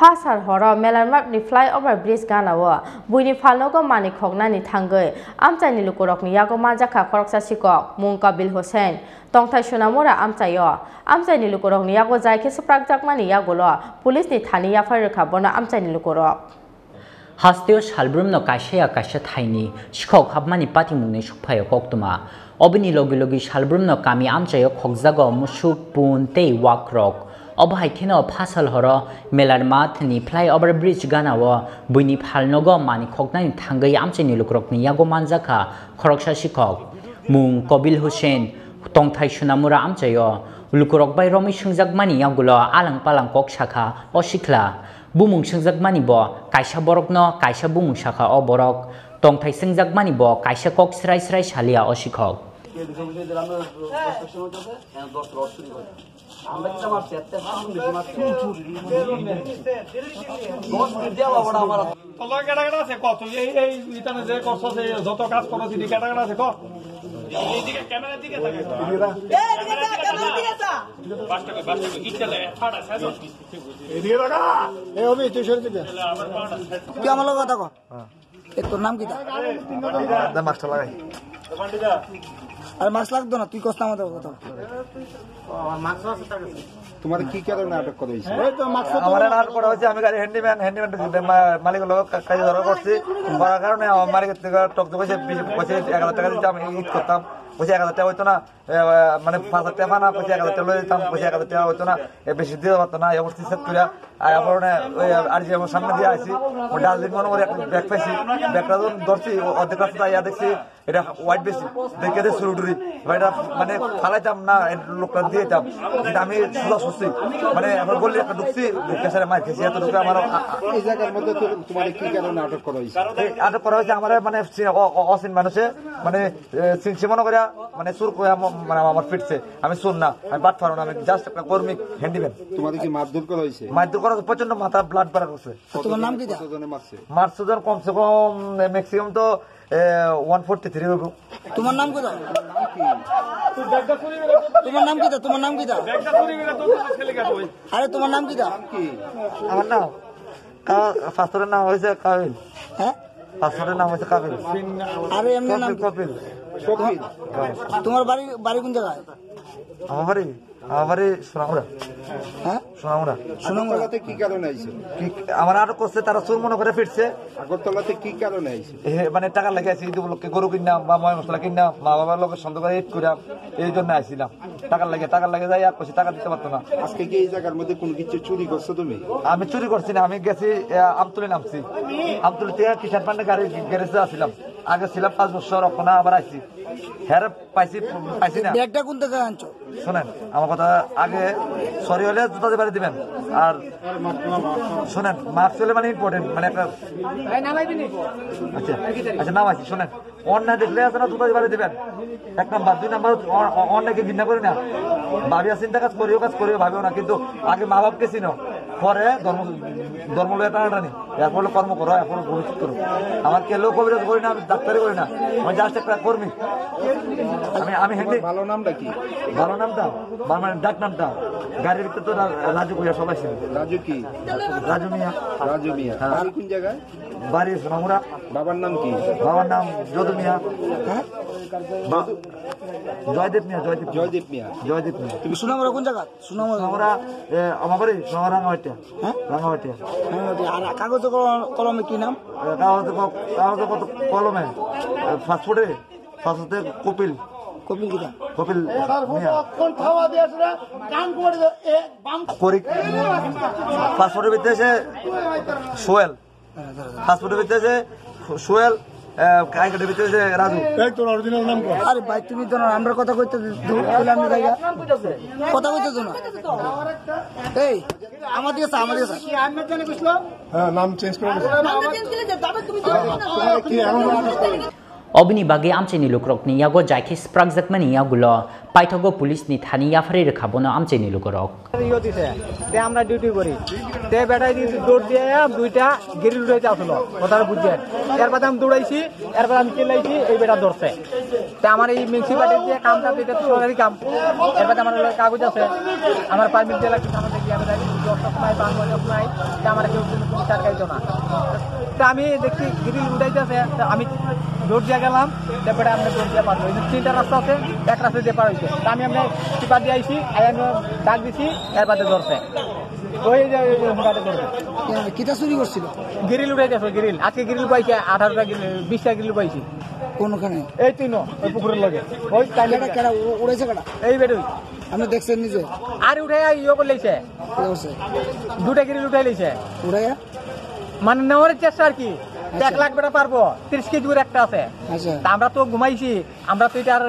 Phasor হর মেলারমাপনি flyover bridge গানাও বুইনি ফালনগো মানি খগনানি থাঙ্গৈ আমচাইনি লুকুরকনি ইয়াগমা জাখা খরকসা সিকক মুং Kabil Hossain tongthai sunamura amchayo amchaini lukorok ni yago jai khe sprak jakmani yagolo police ni thani yafai rekha bona amchaini lukorok হাস্তেও সালব্রুমন কাইসায়া কাইসা থাইনি শিক্ষক হাবমানি পাতিমুংনি সুফায় কক্তমা অবিনি লগে লগে সালব্রুমন কামি আমচায় খকজাগ মুসুক পুন ob hai kheno phasal horo melar mat ni fly over bridge gana wa buini phalno go mani khokna ni thangai amche ni lukrok ni yago manja kha khoroksha shikhok mung kobil hussein tongthai sunamura amche yo. Lukrok bai romi sungjak yagulo alang palang kok shakha o shikla. Bumung sungjak mani bo kaisa borok no kaisa bumung shakha o borok. Tongthai sungjak mani bo kaisa kok srai srai shalia o shikhok আমরা কি আমার চেতে ফাঁসুন দিছি মাত্র চুর দশ minute দেওয়া বড় আমার তলা কেটা কেটা আছে কত এই এই ইতানে যে করছ যত কাজ করছ কেটা কেটা আছে ক এইদিকে ক্যামেরার দিকে থাকে এদিকে দেখা এ অবি তুই সরে দিবে তুই আমার কথা কর এ তোর নাম কি দা মাস্টার লাগাই আরে মাছ লাগতো না তুই কষ্ট আমাদের কথা। তোমার কি কারণে আটক করা হয়েছে? আমার আটক করা হয়েছে আমি গাড়ি হ্যান্ডিম্যান হ্যান্ডিম্যান মালিক লোক কাজে ধরা করছি করার কারণে আমার মালিকের থেকে টক পয়সা পয়সা এক হাজার টাকা দিতে আমি ঈদ করতাম। পয়সা এক হাজার টাকা হইতো না মানে পাঁচ হাজার টাকা না পয়সা এক হাজার টাকা লয়ে দিতাম পয়সা এক হাজার টাকা হইতো না বেশি দিতে পারতো না অবস্থা সেট করে আর আমার আর যে আমার সামনে দিয়ে আসি ডাস্টবিন মনে করে ব্যাগ পাইছি ব্যাগটা যখন ধরছি অর্ধেক রাস্তা ইয়া দেখছি এটা হোয়াইট বেশি দেখে দিয়ে শুরু টুরি এটা মানে ফালাইতাম না লোকটা দিয়ে দিতাম আমি সোজা শুনছি মানে এখন বললি একটা ঢুকছি কেসারে মার খেয়েছি এত ঢুকে আমার এই জায়গার মধ্যে তোমার কি কারণে আটক করা হয়েছে আটক করা হয়েছে আমার মানে অসীন মানুষে মানে চিনছি মনে করে মানে সুর করে মানে আমার ফিটছে আমি শুন না আমি বাদ পারো না আমি জাস্ট একটা কর্মী হ্যান্ডিম্যান তোমাদের কি মারধর করা হয়েছে? মারধর করা প্রচণ্ড মাথা ব্লাড বেড়া করছে। তোমার নাম কি মারছে? মারছে জন কমসে কম ম্যাক্সিমাম তো ওয়ান ফোরটি থ্রি হইব। তোমার নাম কি তোমার নাম কি তোমার নাম কি আরে তোমার নাম কি আমার নাম? ফাস্টরের নাম হয়েছে কাবিল। হ্যাঁ? ফাস্টরের নাম হয়েছে কাবিল। আরে এমনি নাম কপিল। তোমার বাড়ি বাড়ি কোন জায়গায়? আমার বাড়ি আমার বাড়ি সোনামুড়া। হ্যাঁ? সোনামুড়া। আগরতলাতে কি কারণে আইছে? আমার আটক করছে তারা চুর মনে করে ফিরছে। আগরতলাতে কি কারণে আইছে? মানে টাকা লেগে আছে ঈদ উপলক্ষে গরু কিনলাম বা ময় মশলা কিনলাম মা বাবার লোক সন্দেহ করে ঈদ করিলাম এই জন্য আসছিলাম টাকার লাগে টাকার লাগে যাই আর করছি টাকা দিতে পারতো না। আজকে কি এই জায়গার মধ্যে কোনো কিছু চুরি করছ তুমি? আমি চুরি করছি না আমি গেছি আমতুলে নামছি। আমতুলে থেকে কিষান পান্ডে গাড়ি গ্যারেজে আসছিলাম। আগে ছিলাম পাঁচ বছর ওখানে আবার আইছি। হ্যাঁ পাইছি পাইছি না। ব্যাগটা কোন থেকে আনছো? শোনেন আমার কথা আগে সরি হলে জুতা দিয়ে দিবেন। আর শোনেন মাস্ক হলে মানে ইম্পর্টেন্ট মানে একটা আচ্ছা আচ্ছা নাম আছে শোনেন। অন্যায় দেখলে আছে না জুতা দিয়ে দিবেন? এক নাম্বার। দুই নাম্বার অন্যায়কে ঘৃণা করি না। ভাবিয়া চিন্তা কাজ করিও কাজ করিও ভাবিও না। কিন্তু আগে মা বাপকে চিনো। পরে ধর্ম ধর্ম লয়ে টানাটানি এরপরে কর্ম করো এরপরে ভবিষ্যৎ করো। আমার কেলেও কবিরাজ করি না আমি ডাক্তারি করি না। আমি জাস্ট একটা কর্মী। আমি আমি হেঁটে ভালো নামটা কি? ভালো নামটা? মানে ডাক নামটা? গাড়ির ভিতরে তো রাজু কুইয়া সবাই ছিল। রাজু কি? রাজু মিয়া। রাজু মিয়া। হ্যাঁ। বাড়ি কোন জায়গায়? বাড়ি সোনামুরা বাবার নাম কি? বাবার নাম যদু মিয়া। হ্যাঁ? জয়দেব মিয়া জয়দেব জয়দীপ মিয়া। জয়দেব মিয়া। তুমি সুনামরা কোন জায়গা? সুনামরা আমার বাড়ি সোনামুরা রাঙামাটিয়া হ্যাঁ? রাঙামাটিয়া আর কাগজ কলমে কি নাম? কাগজে ক- কলমে? ফাস্টফুডে ফাস্টফুডে কপিল। কপিল কিটা কপিল পাসপোর্টের ভিতরে আছে সোহেল। পাসপোর্টের ভিতরে আছে সোহেল। আরে ভাই তুমি তো আমরা কথা কইতে কথা কইতে তো না। এই আমার দিকে আমার দিকে হ্যাঁ নাম চেঞ্জ করে অবিনি বাগে আমচেনি লুকরকনি ইয়াগো জাইখি স্প্রাক জাকমানি ইয়াগুলো পাইথগো পুলিশনি থানি ইয়াফারি রেখাবনো আমচেনি লুকরক তে আমরা ডিউটি করি তে বেটাই দিয়ে দৌড় দিয়ে দুইটা গিরি উঠাইতে আসলো কথাটা বুঝছেন এরপর আমি দৌড়াইছি এরপর আমি চিল্লাইছি এই বেটা ধরছে তে আমার এই মিউনিসিপালিটির যে কামটা এটা তো সরকারি কাম এরপর আমার কাগজ আছে আমার পারমিট দিয়ে লাগছে আমার দেখি পাঁচ বছর আমার কেউ কোনো না তা আমি দেখছি গ্রিল উঠাইতেছে তা আমি দৌড় দিয়ে গেলাম তারপরে আমরা দৌড় দিয়ে পার হয়েছি তিনটা রাস্তা আছে এক রাস্তা দিয়ে পার হয়েছে আমি আমরা টিপা দিয়ে আইসি আই আমি ডাক দিছি এর বাদে ধরছে। ওই কিতা চুরি করছিল? গ্রিল উঠাইতেছে গ্রিল। আজকে গ্রিল পাইছে আঠারোটা গ্রিল বিশটা গ্রিল পাইছি। কোনখানে এই তিন ওই পুকুরের লগে। ওই কাইলে কেডা কেডা উড়াইছে কেডা? এই বেরোই আপনি দেখছেন নিজে আর ইয়ে করে দুটা উঠাই মানে নেওয়ার চেষ্টা আর কি। এক লাখ বেটা পারব। তিরিশ কেজি করে একটা আছে। আচ্ছা। তা আমরা তো ঘুমাইছি। আমরা তো এটা আর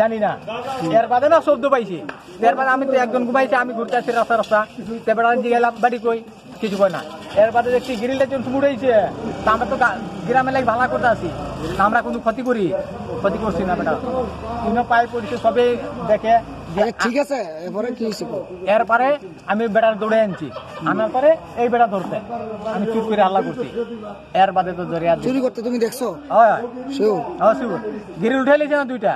জানি না। এর বাদে না শব্দ পাইছি। এর বাদে আমি তো একজন ঘুমাইছি আমি ঘুরতে আসছি রাস্তা রাস্তা। তারপরে আমি গেলাম বাড়ি কই? কিছু কই না। এর বাদে দেখছি গ্রিলটা যখন উড়াইছে তা আমরা তো গ্রামে লাগে ভালো করতে আছি তা আমরা কোনো ক্ষতি করি ক্ষতি করছি না বেটা। তিনও পায়ে পড়ছে সবে দেখে আরে ঠিক আছে এরপরে কি এরপরে আমি বেটার দৌড়ে আনছি। আনার পরে এই বেটা ধরতে আমি চুপ করে আল্লাহ করছি। এর বাদে তো ধরে আর চুরি করতে তুমি দেখছ? হয় অসুবিধা গিরি উঠে লিছে না দুইটা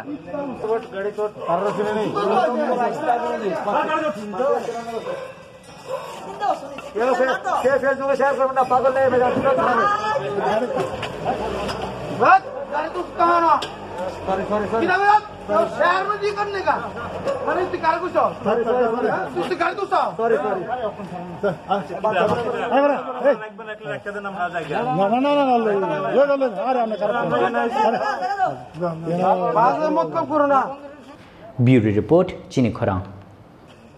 ব্যুরো রিপোর্ট চিনি খরাং